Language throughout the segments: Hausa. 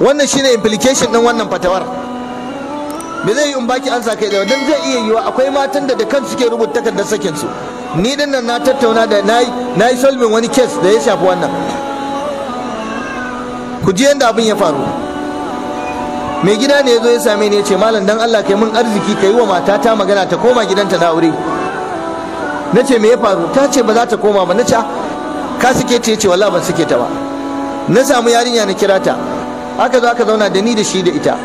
wannan shine implication din wannan fatawar. Me zai yi in baki an sa kai da dan zai iya yiwa akwai matan da da kansu suke rubuta takardar sakin su. Ni ɗin nan na tattauna da na yi na yi solving wani case da ya shafi wannan. Ku ji yanda abin ya faru. Mai gida ne ya zo ya same ni ya ce malam dan Allah kai mun arziki ka yi wa matata magana ta koma gidanta na aure. Na ce me ya faru? Ta ce ba za ta koma ba. Na ce ka suke ce ce wallahi ban suke ta ba. Na samu yarinya na kira ta. Aka zo aka zauna da ni da shi da ita.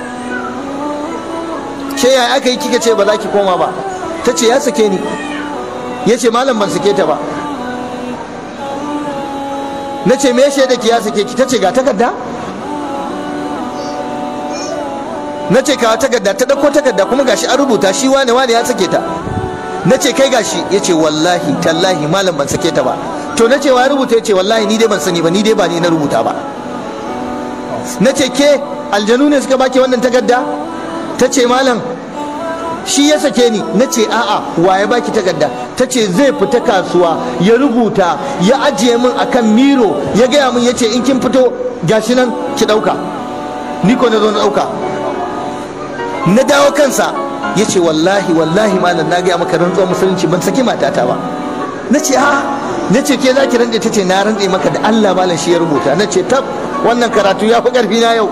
Ce ya aka yi kika ce ba za ki koma ba? Ta ce ya sake ni. Ya ce malam ban sake ta ba. Na ce me shaida ki ya sake ki? Ta ce ga takarda. Na ce kawo takarda. Ta ɗauko takarda kuma gashi an rubuta shi wane wane ya sake ta. Na ce kai gashi. Ya ce wallahi tallahi malam ban sake ta ba. To na ce wa rubuta? Ya ce wallahi ni dai ban sani ba ni dai ba ni na rubuta ba. Na ce ke aljanu ne suka baki wannan takarda? Ta ce malam shi ya sake ni. Na ce a'a wa ya baki takarda? Ta ce zai fita kasuwa ya rubuta ya ajiye min akan miro ya gaya min ya ce in kin fito gashi nan ki ɗauka. Ni ko na zo na ɗauka. Na dawo kansa ya ce wallahi wallahi malam na gaya maka rantsuwar musulunci ban saki matata ba. Na ce a na ce ke za ki rantse? Ta ce na rantse maka da Allah malam shi ya rubuta. Na ce tab wannan karatu ya fi ƙarfi na yau.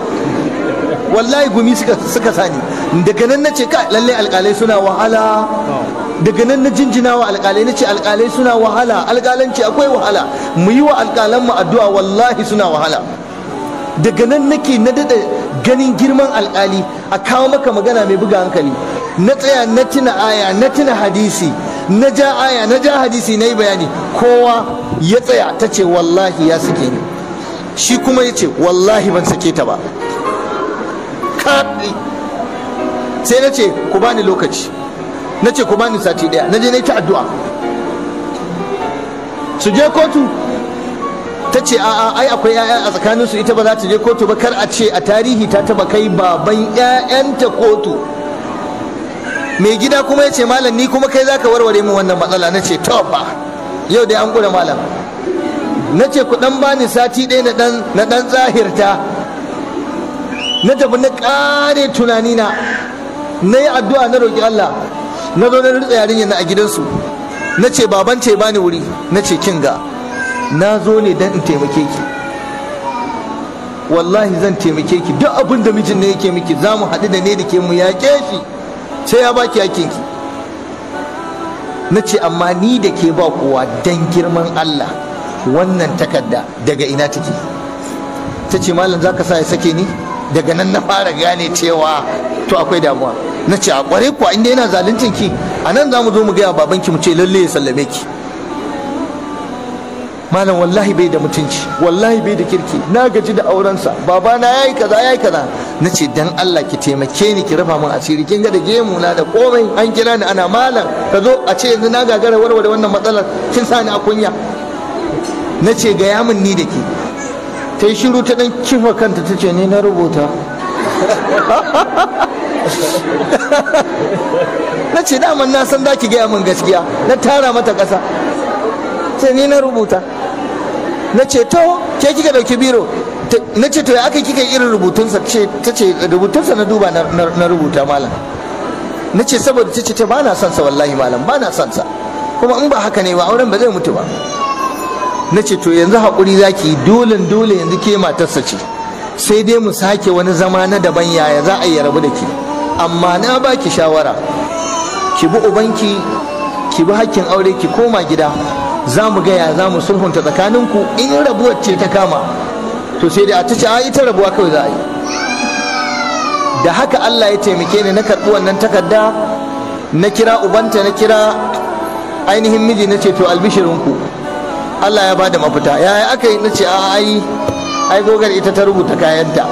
Wallahi gumi suka sani. Daga nan na ce ka lalle alƙalai suna wahala. Daga nan na jinjina wa alƙalai na ce alƙalai suna wahala. Alƙalanci akwai wahala. Mu yi wa alƙalan mu addu'a wallahi suna wahala. Daga nan nake na daɗa ganin girman alƙali. A kawo maka magana mai buga hankali. Na tsaya na tuna aya na tuna hadisi. Na ja aya na ja hadisi na yi bayani. Kowa ya tsaya ta ce wallahi ya sake ni. Shi kuma ya ce wallahi ban sake ta ba. Sai na ce ku bani lokaci. Na ce ku bani sati ɗaya na je na yi ta addu'a. Su je kotu. Ta ce a'a ai akwai 'ya'ya a tsakanin su ita ba za ta je kotu ba. Kar a ce a tarihi ta taba kai baban 'ya'yanta kotu. Mai gida kuma ya ce malam ni kuma kai zaka warware min wannan matsala. Na ce to ba yau dai an gura malam. Na ce ku dan bani sati ɗaya na dan zahirta. Na tafi na ƙare tunani na yi addu'a na roƙi Allah. Na zo na rutsa yarinyar na a gidansu. Na ce baban ce bani wuri. Na ce kin ga na zo ne don in taimake ki. Wallahi zan taimake ki. Duk abin da mijin ne yake miki za mu haɗu da ne da ke mu yaƙe shi. Sai ya baki yaƙin ki. Na ce amma ni da ke ba kowa don girman Allah. Wannan takarda daga ina take? Ta ce malam za ka sa ya sake ni? Daga nan na fara gane cewa to akwai damuwa. Na ce a kware kuwa inda yana zaluncin ki a nan za mu zo mu gaya babanki mu ce lalle ya sallame ki. Malam wallahi bai da mutunci wallahi bai da kirki. Na gaji da aurensa. Babana yayi kaza yayi kaza. Na ce dan Allah ki taimake ni ki rafa min asiri. Kin ga da gemu na da komai an kira ni ana malam ka zo a ce yanzu na gagara warware wannan matsalar. Kin sa ni a kunya. Na ce gaya min ni da ke. Ta yi shiru ta dan kifa kanta ta ce ni na rubuta. Na ce daman na san za ki gaya min gaskiya. Na tara mata ƙasa. Ce ni na rubuta. Na ce to ke kika ɗauki biro? Na ce to ya aka kika irin rubutunsa? Ta ce rubutunsa na duba na rubuta malam. Na ce saboda ta ce ta ba na son sa wallahi malam ba na son sa kuma in ba haka ne ba auren ba zai mutu ba. Na ce to yanzu haƙuri za ki dole dole yanzu ke matarsa ce. Sai dai mu sake wani zama na daban yaya za a yi rabu da ke? Amma na ba ki shawara ki bi ubanki ki bi hakkin aure ki koma gida. Za mu gaya za mu sulhunta tsakaninku in rabuwar ce ta kama. To sai dai a ta ce a ita rabuwa kawai za a yi. Da haka Allah ya taimake ni na karɓi wannan takarda na kira ubanta na kira ainihin miji na ce to albishirinku. Allah ya ba da mafita. Yaya aka yi? Na ce a ai ai gogar ita ta rubuta kayanta.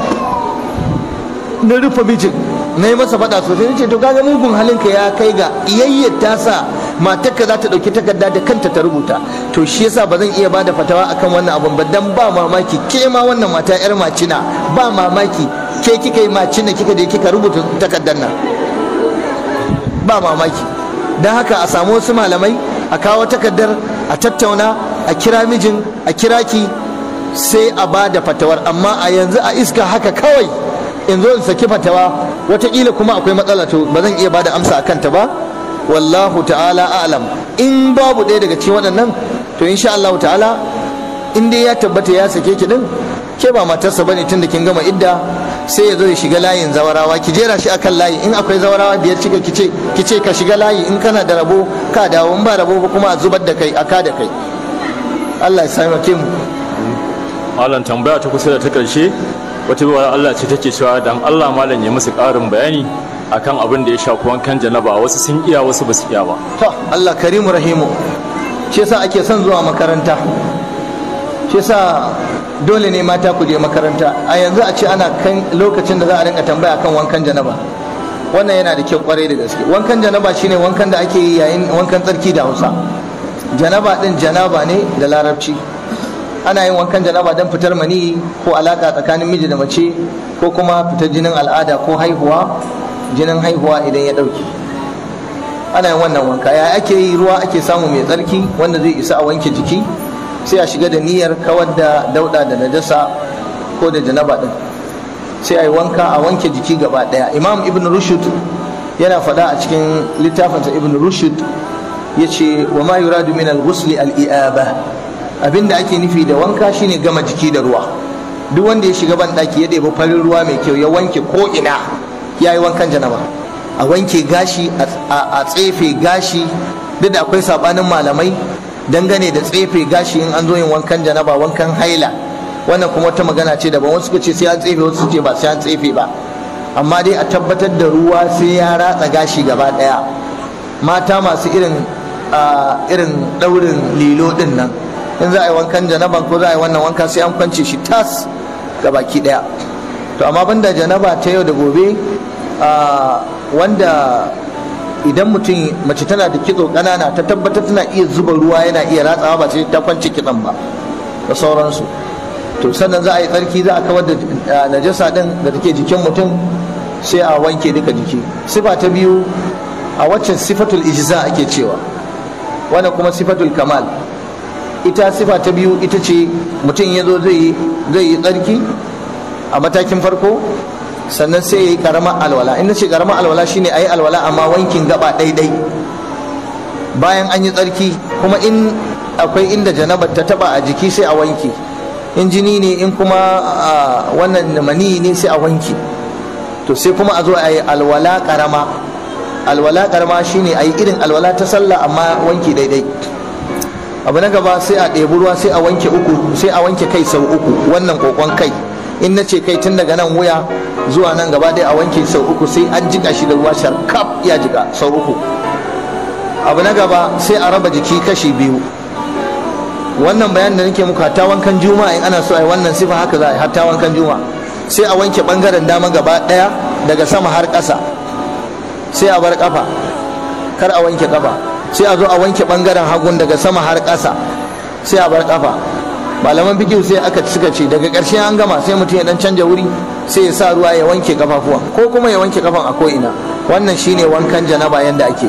Na rufe mijin na yi masa faɗa sosai. Na ce to kaga mugun halinka ya kai ga iyayyar ta sa matarka za ta ɗauki takarda da kanta ta rubuta. To shi yasa ba zan iya ba da fatawa akan wannan abun ba dan ba mamaki ke ma wannan mata yar macina ba mamaki ke kika yi macina kika da kika rubuta takardar nan. Ba mamaki. Don haka a samu wasu malamai a kawo takardar a tattauna a kira mijin a kira ki sai a ba da fatawar. Amma a yanzu a iska haka kawai in zo in saki fatawa wataƙila kuma akwai matsala to ba zan iya ba da amsa a kanta ba. Wallahu ta'ala a'lam. In babu ɗaya daga cikin waɗannan to insha Allah ta'ala in dai ya tabbata ya sake ki din ke ba matarsa ba ne tunda kin gama idda sai ya zo ya shiga layin zawarawa. Ki jera shi akan layi. In akwai zawarawa biyar cika kice kice ka shiga layi. In kana da rabo ka dawo. In ba rabo kuma a zubar da kai aka da kai. Allah ya sami mu. Malam tambaya ta kusa da ta ƙarshe wata baiwar Allah ce take cewa dan Allah malam ya musu ƙarin bayani akan abin da ya shafi wankan janaba. Wasu sun iya wasu ba su iya ba. To Allah karimu rahimu. Shi yasa ake son zuwa makaranta. Shi yasa dole ne mata ku je makaranta. A yanzu a ce ana kan lokacin da za a rinka tambaya kan wankan janaba. Wannan yana da kyau ƙwarai da gaske. Wankan janaba shine wankan da ake yi yayin wankan tsarki da Hausa. Janaba din janaba ne da larabci. Ana yin wankan janaba don fitar mani ko alaka tsakanin miji da mace ko kuma fitar jinin al'ada ko haihuwa jinin haihuwa idan ya ɗauke ana yin wannan wanka. Ya ake yi? Ruwa ake samu mai tsarki wanda zai isa a wanke jiki sai a shiga da niyyar kawar da dauda da najasa ko da janaba din. Sai a yi wanka a wanke jiki gaba ɗaya imam ibn rushd yana faɗa a cikin littafinsa ibn rushd ya ce wa ma yuradu min al-ghusl al-i'aba. Abinda ake nufi da wanka shine gama jiki da ruwa. Duk wanda ya shiga ban daki ya ɗebi farin ruwa mai kyau ya wanke ko ina ya yi wankan janaba. A wanke gashi a tsefe gashi. Duk da akwai sabanin malamai dangane da tsefe gashi in an zo yin wankan janaba wankan haila. Wannan kuma wata magana ce daban. Wasu ce sai an tsefe wasu ce ba sai an tsefe ba. Amma dai a tabbatar da ruwa sai ya ratsa gashi gaba ɗaya mata masu irin irin daurin lilo ɗin nan. In za a yi wankan janaban ko za a yi wannan wanka sai an kwance shi tas ga baki ɗaya. To amma banda janaba ta yau da gobe wanda idan mutum mace tana da kitso ƙanana ta tabbatar tana iya zuba ruwa yana iya ratsawa ba sai ta kwance kitson ba da sauransu. To sannan za a yi tsarki za a kawar da najasa din da take jikin mutum sai a wanke duka jiki. Sifa ta biyu a waccan sifatul ijza ake cewa. Wannan kuma sifatul kamal. Ita sifa ta biyu ita ce mutum ya zo zai yi tsarki a matakin farko sannan sai ya yi karamar alwala. In ce karamar alwala shine a yi alwala amma wankin gaba ɗaiɗai. Bayan an yi tsarki kuma in akwai inda janabar ta taba a jiki sai a wanke. In jini ne in kuma wannan mani ne sai a wanke. To sai kuma a zo a yi alwala karama alwala karama shine a yi irin alwala ta sallah amma wanki daidai. Abu na gaba sai a ɗebi ruwa sai a wanke uku sai a wanke kai sau uku wannan kokon kai. In na ce kai tun daga nan wuya zuwa nan gaba dai a wanke sau uku sai an jika shi da ruwa sharkaf ya jika sau uku. Abu na gaba sai a raba jiki kashi biyu. Wannan bayanin da nake muku hatta wankan juma'a in ana so a yi wannan sifa haka za a yi hatta wankan juma'a. Sai a wanke ɓangaren dama gaba ɗaya daga sama har ƙasa. Sai a bar kafa kar a wanke kafa sai a zo a wanke ɓangaren hagun daga sama har ƙasa. Sai a bar kafa malaman fikihu sai aka suka ce daga ƙarshe an gama sai mutum ya dan canja wuri sai ya sa ruwa ya wanke kafafuwa ko kuma ya wanke kafan a ko'ina. Wannan shine wankan janaba yanda ake.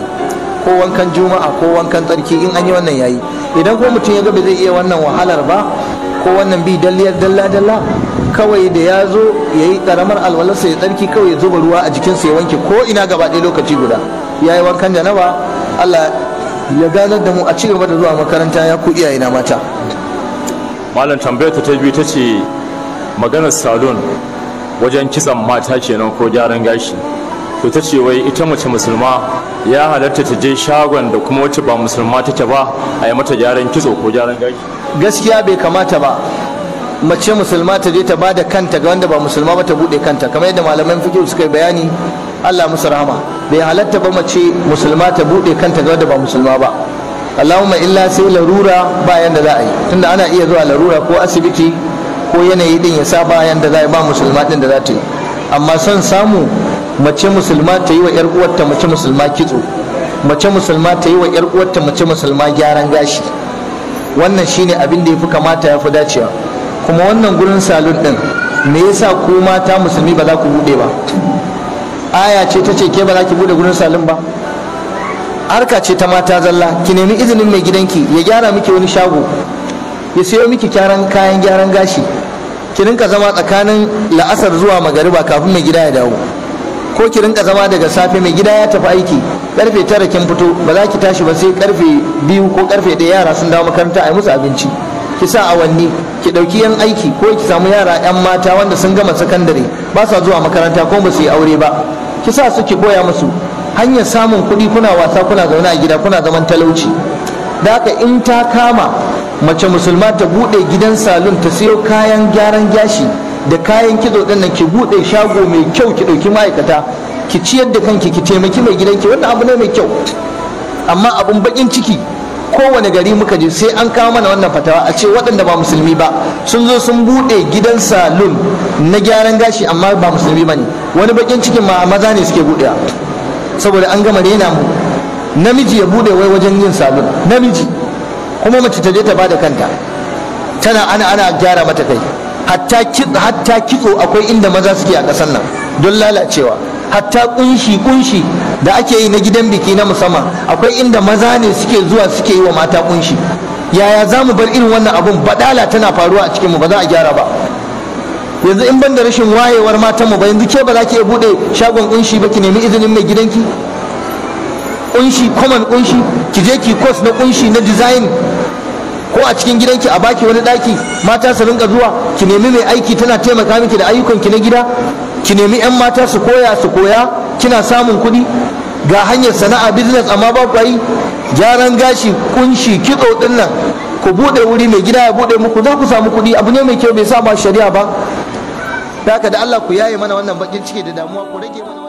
Ko wankan juma'a ko wankan tsarki in an yi wannan yayi idan ko mutum ya ga ba zai iya wannan wahalar ba ko wannan bi dalliyar dalla dalla kawai da ya zo ya yi karamar alwalarsa ya tsarki kawai ya zuba ruwa a jikinsa ya wanke ko ina gaba ɗaya lokaci guda. Ya yi wankan janaba Allah ya ganar da mu a ci gaba da zuwa makaranta ya ku iyaye na mata. Malam tambayar ta biyu ta ce maganar salon wajen kitsan mata kenan ko gyaran gashi. To ta ce wai ita mace musulma ya halatta ta je shagon da kuma wacce ba musulma take ba a yi mata gyaran kitso ko gyaran gashi? Gaskiya bai kamata ba. Mace musulma ta je ta ba da kanta ga wanda ba musulma ba ta buɗe kanta. Kamar yadda malaman fiqh suka bayani Allah musu rahama. Bai halatta ba mace musulma ta buɗe kanta ga wanda ba musulma ba. Allahumma illa sai larura ba yanda za a yi. Tunda ana iya zuwa larura ko asibiti ko yanayi din ya sa ba yanda za a yi ba musulma din da za ta yi. Amma son samu mace musulma ta yi wa yar uwarta mace musulma kitso. Mace musulma ta yi wa yar uwarta mace musulma gyaran gashi. Wannan shine abin da yafi kamata ya fi dacewa. Kuma wannan gurin salon din me yasa ku mata musulmi ba za ku buɗe ba? Aya ce ta ce ke ba za ki buɗe gurin salon ba? Harka ce ta mata zalla ki nemi izinin mai gidanki ya gyara miki wani shago ya sayo miki kyaran kayan gyaran gashi ki rinka zama tsakanin la'asar zuwa magariba kafin mai gida ya dawo. Ko ki rinka zama daga safe mai gida ya tafi aiki ƙarfe tara kin fito ba za ki tashi ba sai ƙarfe biyu ko ƙarfe ɗaya yara sun dawo makaranta a yi musu abinci. Ki sa awanni. Ki ɗauki yan aiki ko ki samu yara yan mata wanda sun gama sakandare ba sa zuwa makaranta ko ba su yi aure ba. Ki sa su ki koya musu hanyar samun kuɗi kuna wasa kuna zaune a gida kuna zaman talauci. Da haka in ta kama mace musulma ta buɗe gidan salon ta siyo kayan gyaran gashi da kayan kitso ɗin nan ki buɗe shago mai kyau ki ɗauki ma'aikata ki ciyar da kanki ki taimaki mai gidanki wannan abu ne mai kyau. Amma abun bakin ciki kowane gari muka je sai an kawo mana wannan fatawa a ce waɗanda ba musulmi ba sun zo sun buɗe gidan salon na gyaran gashi amma ba musulmi ba ne. Wani bakin cikin ma maza ne suke buɗewa. Saboda an gama rena mu. Namiji ya buɗe wai wajen yin salon namiji. Kuma mace ta je ta ba da kanta. Tana ana ana gyara mata kai. Hatta kitso akwai inda maza suke a ƙasar nan. Don lalacewa. Hatta ƙunshi ƙunshi da ake yi na gidan biki na musamman. Akwai inda maza ne suke zuwa suke yi wa mata ƙunshi. Yaya za mu bar irin wannan abun? Badala tana faruwa a cikinmu ba za a gyara ba. Yanzu in ban da rashin wayewar matan mu ba yanzu ke ba za ki buɗe shagon ƙunshi ba ki nemi izinin mai gidanki? Kunshi common ƙunshi ki je ki course na ƙunshi na design ko a cikin gidanki a baki wani daki mata su rinka zuwa ki nemi mai aiki tana taimaka miki da ayyukan ki na gida? Ki nemi yan mata su koya su koya kina samun kuɗi ga hanyar sana'a business amma ba ku yi. Gyaran gashi ƙunshi kitso ɗin nan ku buɗe wuri mai gida ya buɗe muku za ku samu kuɗi. Abu ne mai kyau bai sa ba shari'a ba. Da da Allah ku yaye mana wannan bakin ciki da damuwa ku rage mana